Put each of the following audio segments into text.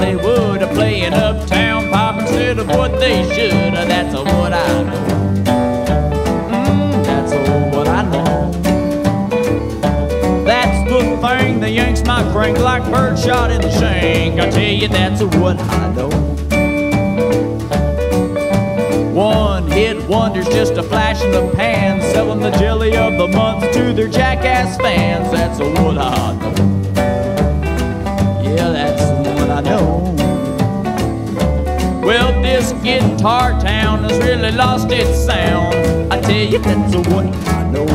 wood, playing uptown pop instead of what they should. That's what I know. Mm, that's what I know. That's the thing that yanks my crank like bird shot in the shank. I tell you, that's what I know. One hit wonders, just a flash in the pan, selling the jelly of the month to their jackass fans. That's what I know. Guitar town has really lost its sound. I tell you, that's what I know.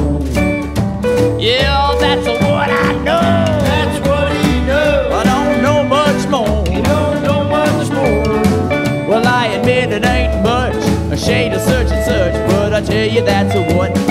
Yeah, that's what I know. That's what he knows. I don't know much more. He don't know much more. Well, I admit it ain't much, a shade of such and such, but I tell you that's a what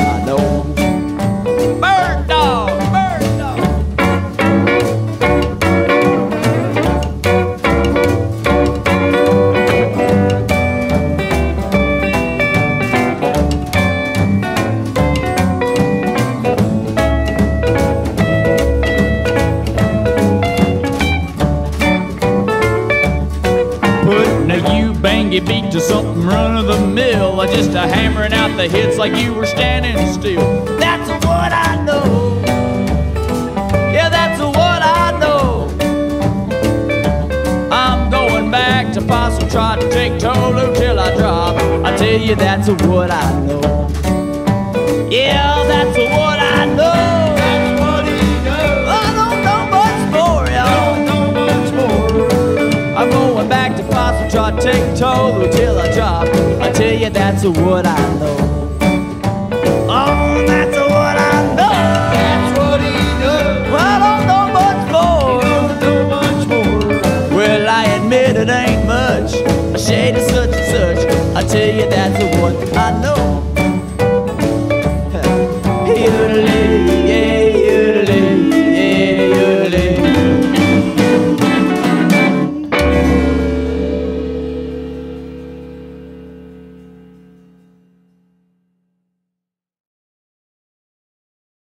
bangy beat to something run of the mill, or just a hammering out the hits like you were standing still. That's what I know. Yeah, that's what I know. I'm going back to Possum Trot to take Tolu till I drop. I tell you, that's what I know. Yeah, that's what I know. Trot, take Tolu till I drop. I tell you, that's what I know. Oh, that's what I know. That's what he knows. Well, I don't know much more. Don't know much more. Well, I admit it ain't much. A shade of such and such. I tell you, that's what I know.